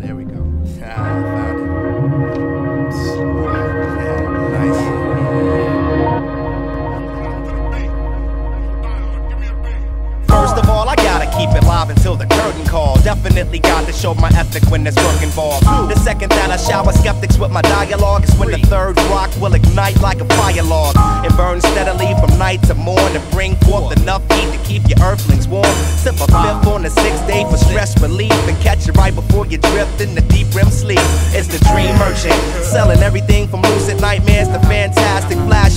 there we go. Definitely got to show my ethic when there's work involved. The second that I shower skeptics with my dialogue is when the third rock will ignite like a fire log and burn steadily from night to morn to bring forth enough heat to keep your earthlings warm. Sip a fifth on the sixth day for stress relief and catch it right before you drift in the deep REM sleep. It's the dream merchant, selling everything from lucid nightmares to fantastic flashbacks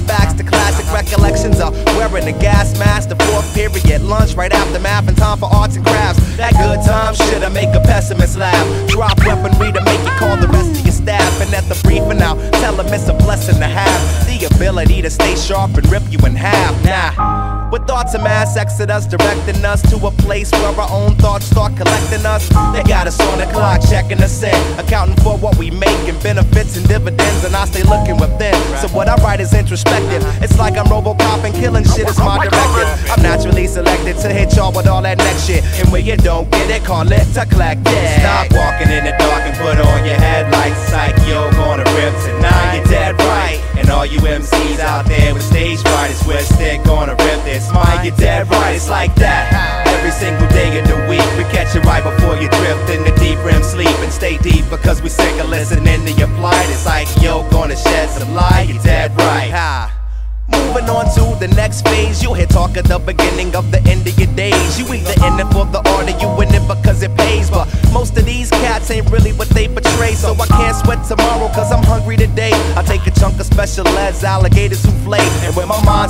to classic recollections of wearing a gas mask. The fourth period lunch right after math and time for arts and crafts. That good time should I make a pessimist laugh? Drop weaponry to make you call the rest of your staff. And at the briefing out, tell them it's a blessing to have the ability to stay sharp and rip you in half. Nah. With thoughts of mass exodus directing us to a place where our own thoughts start collecting us. They got us on the clock, checking us in, accounting for what we make and benefits and dividends, and I stay looking within. So what I write is introspective. It's like I'm Robocop and killing shit is my directive. I'm naturally selected to hit y'all with all that next shit, and when you don't get it, call it it. Stop walking in the dark and put on your headlights. Like yo, gonna rip You're dead right, it's like that. Every single day of the week, we catch you right before you drift in the deep REM sleep and stay deep because we sick of listening to your plight. It's like yo, gonna shed some light. You're dead right. Ha. Moving on to the next phase, you'll hear talk at the beginning of the end of your days. You either in it for the art or you in it because it pays. But most of these cats ain't really what they portray. So I can't sweat tomorrow cause I'm hungry today. I take a chunk of special eds, alligator souffle.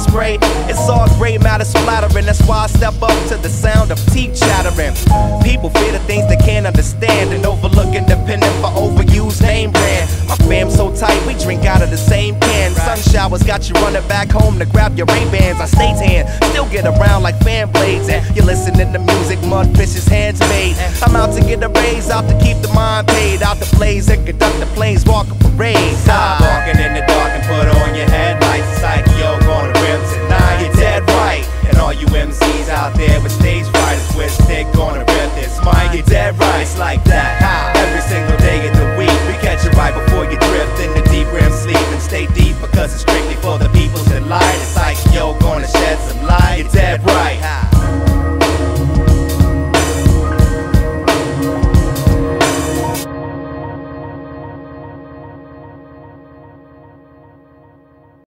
Spray, it's all gray matter splattering. That's why I step up to the sound of teeth chattering. People fear the things they can't understand and overlook independent for overused name brand. My fam so tight, we drink out of the same can. Sun showers got you running back home to grab your Ray Bans. I stay tan, still get around like fan blades. And you're listening to music, mudfish's hands made. I'm out to get a raise, out to keep the mind paid, out to blaze and conduct the planes walking parade. MCs out there with stage fright and twist stick on a breath. It's mine, you're dead right. It's like that. Ha. Every single day of the week, we catch you right before you drift into deep REM sleep and stay deep because it's strictly for the peoples that lie. It's like yo, gonna shed some light. You're dead right. Ha.